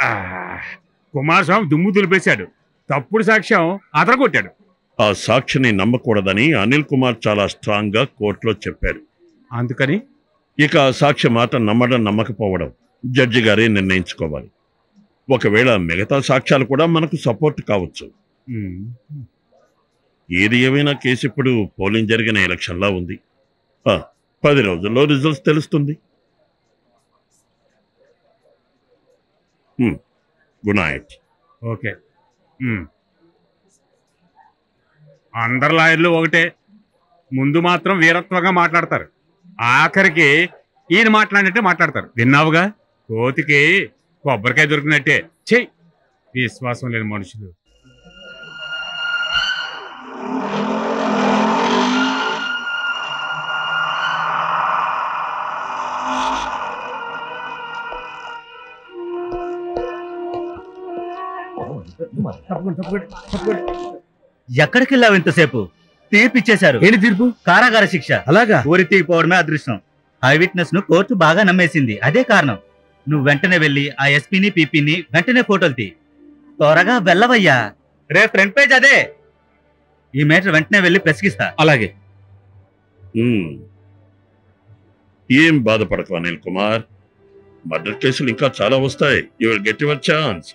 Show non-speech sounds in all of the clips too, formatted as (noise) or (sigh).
ఆ, కుమారస్వామి దుమ్ము దులిపేశాడు. తప్పుడు సాక్ష్యం అతను కొట్టాడు ఆ సాక్షిని నమ్మకూడదని అనిల్ కుమార్ చాలా స్ట్రాంగ్గా కోర్టులో చెప్పారు. అందుకని? ఇక ఆ సాక్షి మాట నమ్మడం నమ్మకపోవడం జడ్జి గారే నిర్ణయించుకోవాలి. ఒకవేళ మిగతా సాక్ష్యాలు కూడా మనకు సపోర్ట్ కావచ్చు. ఏది ఏమైనా కేసు ఇప్పుడు పోలింగ్ జరిగిన ఎలక్షన్లా ఉంది. పది రోజుల్లో రిజల్ట్స్ తెలుస్తుంది. Hmm. Good night okay. Hmm. అందరు లాయర్లు ఒకటే. ముందు మాత్రం వీరత్వంగా మాట్లాడతారు. ఆఖరికి ఈయన మాట్లాడినట్టే మాట్లాడతారు. విన్నావుగా? కోతికి కొబ్బరికాయ దొరికినట్టే. చెయ్యి విశ్వాసం లేని మనుషులు. ఎక్కడికి వెళ్ళావు ఇంతసేపు? తీర్పు ఇచ్చేశారు. ఏంటి తీర్పు? కారాగార శిక్ష. అలాగా? ఊరి తీయపోవడమే అదృష్టం. ఐ విట్నెస్ను కోర్టు బాగా నమ్మేసింది. అదే కారణం. నువ్వు వెంటనే వెళ్ళి ఆ ఎస్పీని పీపీని వెంటనే ఫోటోలు తీ. త్వరగా వెళ్ళవయ్యా. రే ఫ్రంట్ పేజ్ అదే. ఈ మేటర్ వెంటనే వెళ్ళి ప్రెస్కిస్తా అలాగే. ఏం బాధపడకు అనిల్ కుమార్? మర్డర్ కేసులు ఇంకా చాలా వస్తాయి. You will get your chance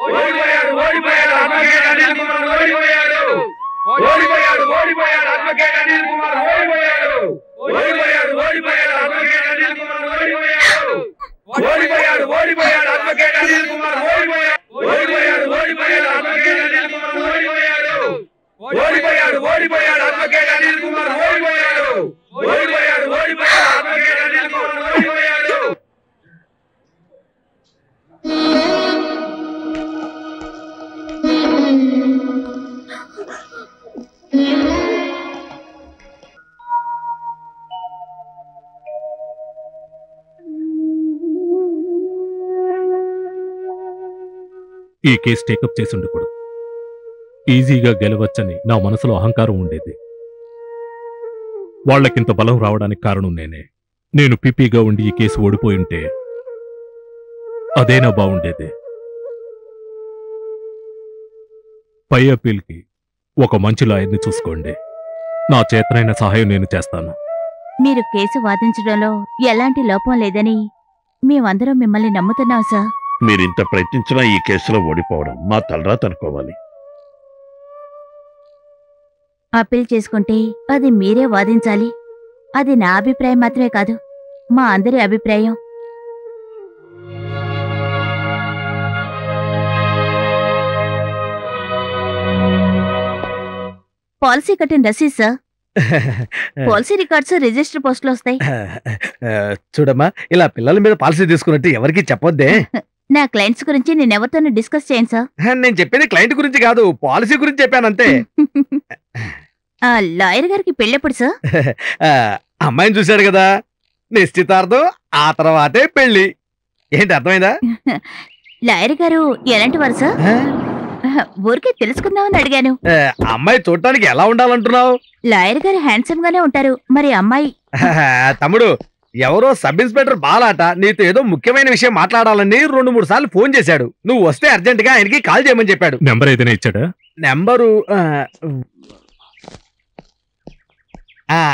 ఓడిపోయాడు ఓడిపోయాడు ఓడిపోయాడు. ఈ కేసు టేకప్ చేసి ఉండకూడదు. ఈజీగా గెలవచ్చని నా మనసులో అహంకారం ఉండేది. వాళ్ళకింత బలం రావడానికి కారణం నేనే. నేను పిపిగా ఉండి ఈ కేసు ఓడిపోయి ఉంటే అదేనా బాగుండేది? పై అప్పీల్కి ఒక మంచి లాయర్ని చూసుకోండి. నా చేతనైన సహాయం నేను చేస్తాను. మీరు కేసు వాదించడంలో ఎలాంటి లోపం లేదని మేమందరం మిమ్మల్ని నమ్ముతున్నాం సార్. మీరింత ప్రయత్నించినా ఈ కేసులో ఓడిపోవడం మా తలరాత అనుకోవాలి. అప్పీల్ చేసుకుంటే అది మీరే వాదించాలి. అది నా అభిప్రాయం మాత్రమే కాదు మా అందరి అభిప్రాయం. పాలసీ కట్టిన రసీద్ సార్. (laughs) పాలసీ రికార్డ్స్ రిజిస్టర్ పోస్ట్లో వస్తాయి. (laughs) చూడమ్మా ఇలా పిల్లల మీద పాలసీ తీసుకున్నట్టు ఎవరికి చెప్పొద్దే. (laughs) నా క్లయింట్స్ గురించి నేను ఎవరితోనూ డిస్కస్ చేయను సార్ నేను చెప్పేది క్లయింట్ గురించి కాదు పాలసీ గురించి చెప్పాను అంతే. (laughs) ఆ లాయర్ గారికి పెళ్ళెప్పుడు సార్ (laughs) అమ్మాయిని చూశాడు కదా. నిశ్చితార్థం ఆ తర్వాతే పెళ్ళి ఏంటి అర్థమైందా? (laughs) లాయర్ గారు ఎలాంటి వారు సార్ ఊరికే తెలుసుకుందామని అడిగాను. అమ్మాయి చూడటానికి ఎలా ఉండాలంటున్నావు? లాయర్ గారు హ్యాండ్సమ్ గానే ఉంటారు మరి అమ్మాయి? తమ్ముడు ఎవరో సబ్ ఇన్స్పెక్టర్ బాలాట నీతో ఏదో ముఖ్యమైన విషయం మాట్లాడాలని రెండు మూడు సార్లు ఫోన్ చేశాడు. నువ్వు వస్తే అర్జెంట్గా ఆయనకి కాల్ చేయమని చెప్పాడు. నెంబర్ ఏదైనా ఇచ్చాడా? నెంబరు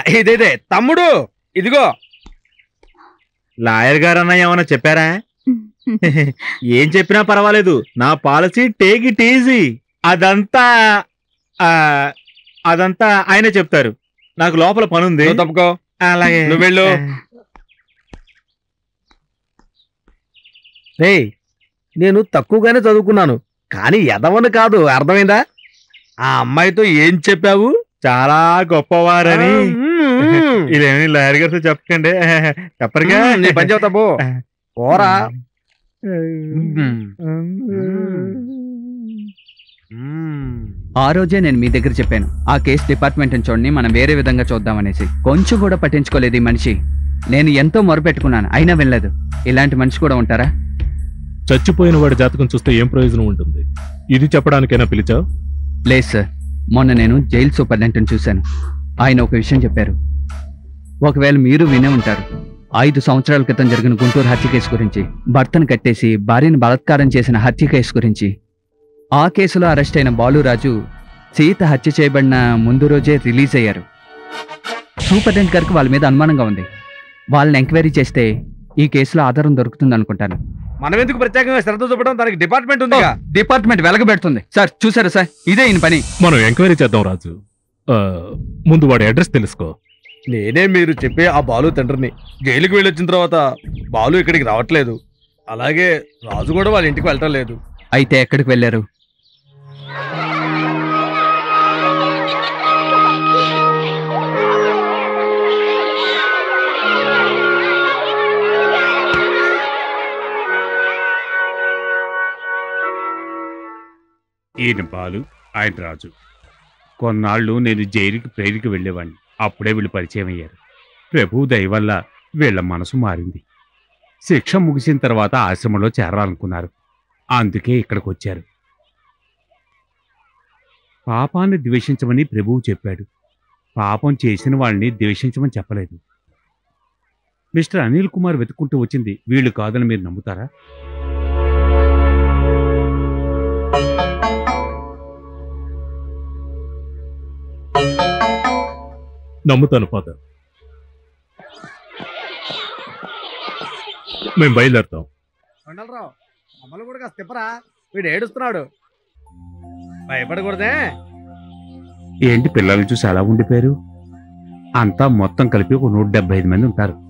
ఇదేదే. తమ్ముడు ఇదిగో. లాయర్ గారు అన్న ఏమన్నా చెప్పారా? (laughs) ఏం చెప్పినా పర్వాలేదు. నా పాలసీ టేక్ ఇట్ ఈజీ. అదంతా ఆ, అదంతా ఆయనే చెప్తారు. నాకు లోపల పనుంది. తప్పుకో. అలాగే. నువ్వు వెళ్ళు. రే నేను తక్కువగానే చదువుకున్నాను కానీ ఎదవను కాదు అర్థమైందా? ఆ అమ్మాయితో ఏం చెప్పావు? చాలా గొప్పవారని. (laughs) ఇదేమి లాయర్ గారితో చెప్పకండి. (laughs) చెప్పరుగా నీ పని చెబుతా పో. (laughs) పోరా. ఆ రోజే నేను మీ దగ్గర చెప్పాను. ఆ కేసు డిపార్ట్మెంట్ చూడండి మనం వేరే విధంగా చూద్దామనేసి. కొంచెం కూడా పట్టించుకోలేదు ఈ మనిషి. నేను ఎంతో మొరపెట్టుకున్నాను అయినా వెళ్ళలేదు ఇలాంటి మనిషి కూడా ఉంటారా? చచ్చిపోయిన వాడి జాతకం చూస్తే ఏం ప్రయోజనం ఉంటుంది? ఇది చెప్పడానికైనా పిలిచావు? లేదు సార్. మొన్న నేను జైలు సూపరింటెండెంట్ చూశాను. ఆయన ఒక విషయం చెప్పారు. ఒకవేళ మీరు వినే ఉంటారు. ఐదు సంవత్సరాల క్రితం జరిగిన గుంటూరు హత్య కేసు గురించి భర్తను కట్టేసి భార్యను బలాత్కారం చేసిన హత్య కేసు గురించి ఆ కేసులో అరెస్ట్ అయిన బాలురాజు సీత హత్య చేయబడిన ముందు రోజే రిలీజ్ అయ్యారు. సూపరింటెండెంట్ గారికి వాళ్ళ మీద అనుమానంగా ఉంది. వాళ్ళని ఎంక్వైరీ చేస్తే ఈ కేసులో ఆధారం దొరుకుతుంది అనుకుంటాను మనం ఎందుకు ప్రత్యేకంగా శ్రద్ధ చూపడం? దానికి డిపార్ట్మెంట్ ఉందిగా. డిపార్ట్మెంట్ వెలగబెడుతుంది సార్ చూసారా సార్ ఇదే ఈయన పని. మనం ఎంక్వైరీ చేద్దాం రాజు. ఆ, ముందు వాడి అడ్రస్ తెలుసుకో. నేనే మీరు చెప్పే ఆ బాలు తండ్రిని. జైలుకి వెళ్ళొచ్చిన తర్వాత బాలు ఇక్కడికి రావట్లేదు. అలాగే రాజు కూడా వాళ్ళ ఇంటికి వెళ్ళటం లేదు. అయితే ఎక్కడికి వెళ్ళారు? ఈయన బాలు ఆయన రాజు. కొన్నాళ్ళు నేను జైలుకి ప్రేరికి వెళ్ళేవాడిని అప్పుడే వీళ్ళు పరిచయం అయ్యారు. ప్రభు దయ వల్ల వీళ్ళ మనసు మారింది. శిక్ష ముగిసిన తర్వాత ఆశ్రమంలో చేరాలనుకున్నారు. అందుకే ఇక్కడికి వచ్చారు. పాపాన్ని ద్వేషించమని ప్రభువు చెప్పాడు. పాపం చేసిన వాళ్ళని ద్వేషించమని చెప్పలేదు. మిస్టర్ అనిల్ కుమార్ వెతుక్కుంటూ వచ్చింది. వీళ్ళు కాదని మీరు నమ్ముతారా? నమ్ముతాను ఫాదర్. మేము బయలుదేరుతాం. కొండలరావు కూడా కాస్త తిప్పరా. వీడు ఏడుస్తున్నాడు. భయపడకూడదే. ఏంటి పిల్లల్ని చూసి అలా ఉండిపోయారు? అంతా మొత్తం కలిపి ఒక నూట డెబ్బై ఐదు మంది ఉంటారు.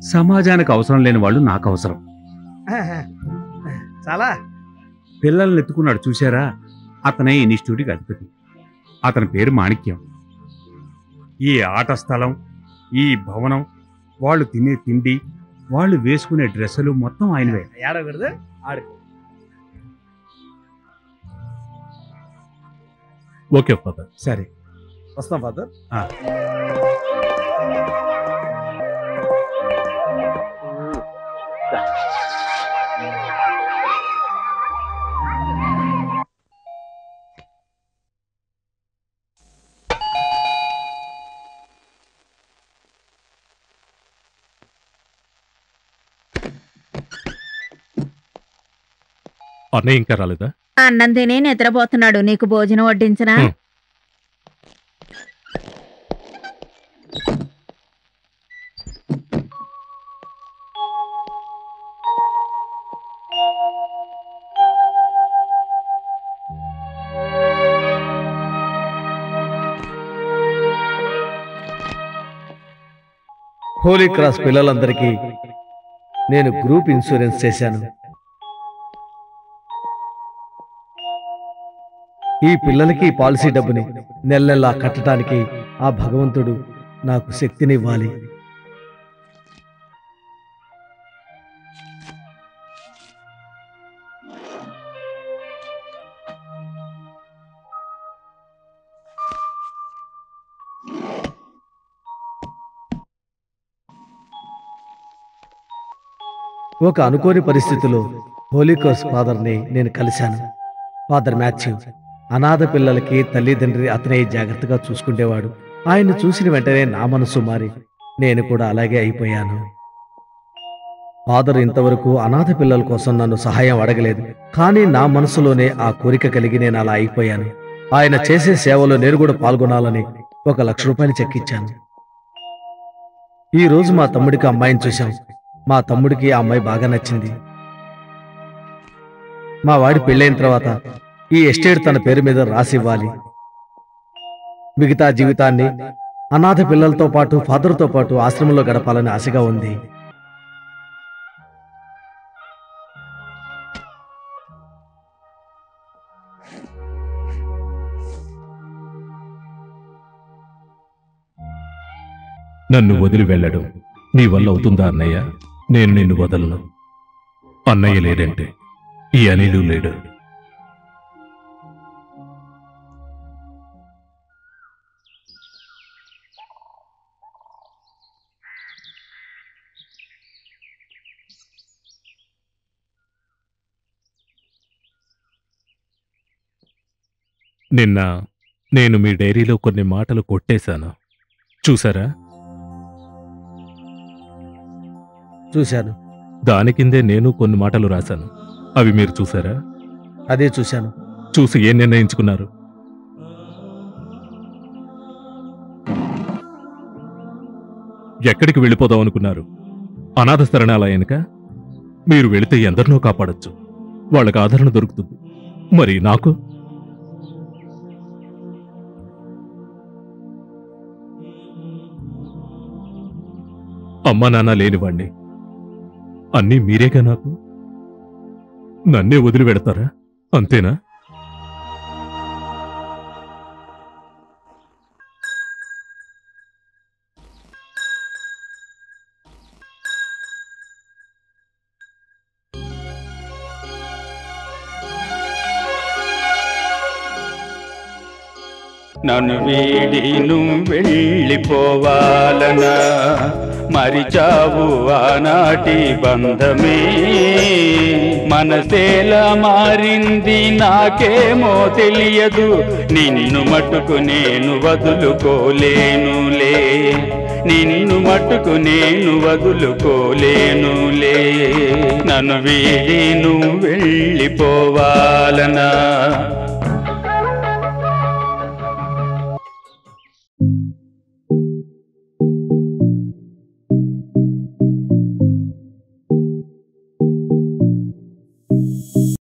సమాజానికి అవసరం లేని వాళ్ళు నాకు అవసరం. చాలా. పిల్లల్ని ఎత్తుకున్నాడు చూశారా? అతనే ఇన్స్టిట్యూట్కి అధిపతి. అతని పేరు మాణిక్యం. ఈ ఆట స్థలం ఈ భవనం వాళ్ళు తినే తిండి వాళ్ళు వేసుకునే డ్రెస్సులు మొత్తం ఆయనవే. ఏడకూడదు ఆడుకో. Okay father. సరే. వస్తాం ఫాదర్. అన్నయ్య ఇంకా రాలేదా? అన్నం తిని నిద్రపోతున్నాడు. నీకు భోజనం వడ్డించనా? హ్మ్. హోలీ క్రాస్ పిల్లలందరికీ నేను గ్రూప్ ఇన్సూరెన్స్ చేశాను. ఈ పిల్లలకి పాలసీ డబ్బుని నెల నెలా కట్టడానికి ఆ భగవంతుడు నాకు శక్తినివ్వాలి. ఒక అనుకోని పరిస్థితిలో హోలీకోస్ ఫాదర్ని నేను కలిశాను. Father Matthew. అనాథ పిల్లలకి తల్లిదండ్రి అతనే జాగ్రత్తగా చూసుకుంటేవాడు ఆయన చూసిన వెంటనే నా మనసు మారి నేను కూడా అలాగే అయిపోయాను. ఫాదర్ ఇంతవరకు అనాథ పిల్లల కోసం నన్ను సహాయం అడగలేదు కానీ నా మనసులోనే ఆ కోరిక కలిగి నేను అలా అయిపోయాను. ఆయన చేసే సేవలో నేను కూడా పాల్గొనాలని ఒక లక్ష రూపాయలు చెక్కిచ్చాను. ఈ రోజు మా తమ్ముడికి అమ్మాయిని చూశాం. మా తమ్ముడికి ఆ అమ్మాయి బాగా నచ్చింది. మా వాడి పెళ్ళైన తర్వాత ఈ ఎస్టేట్ తన పేరు మీద రాసివ్వాలి. మిగతా జీవితాన్ని అనాథ పిల్లలతో పాటు ఫాదర్తో పాటు ఆశ్రమంలో గడపాలని ఆశగా ఉంది. నన్ను వదిలి వెళ్ళడం. నీ వల్ల అవుతుందా అన్నయ్య? నేను నిన్ను వదలను. అన్నయ్య లేడంటే ఈ అనిలు లేడు. నిన్న నేను మీ డైరీలో కొన్ని మాటలు కొట్టేశాను. చూసారా చూశాను. దాని కిందే నేను కొన్ని మాటలు రాశాను. అవి మీరు చూసారా అదే చూశాను. చూసి ఏం నిర్ణయించుకున్నారు? ఎక్కడికి వెళ్ళిపోదాం అనుకున్నారు? అనాథ శరణాలయానిక? మీరు వెళితే ఎందరినో కాపాడొచ్చు. వాళ్ళకి ఆదరణ దొరుకుతుంది. మరి నాకు? అమ్మా నాన్న లేనివాణ్ణి. అన్నీ మీరేగా నాకు? నన్నే వదిలి పెడతారా? అంతేనా? నన్ను వేడి నువ్వు వెళ్ళిపోవాలనా? మరిచావు ఆనాటి బంధమే. మనసేలా మారింది నాకేమో తెలియదు. నిన్ను మటుకు నేను వదులుకోలేనులే. నిన్ను మట్టుకు నేను వదులుకోలేనులే. నన్ను వీడి నువ్వు వెళ్ళిపోవాలనా?